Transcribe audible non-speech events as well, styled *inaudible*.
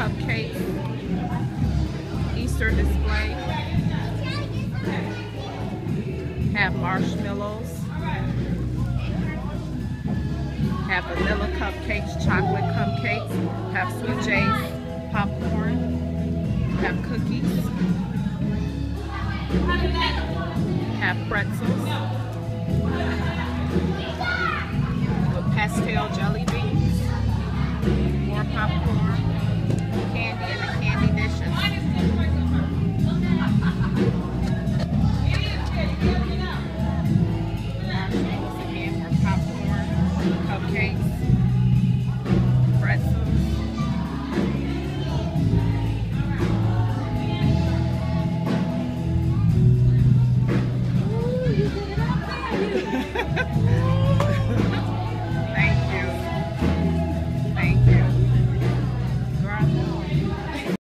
cupcakes, Easter display, have marshmallows, have vanilla cupcakes, chocolate cupcakes, have Sweetjays popcorn, have cookies, have pretzels, with pastel jelly beans, more popcorn, cupcakes, pretzels. *laughs* Thank you. Thank *laughs* you.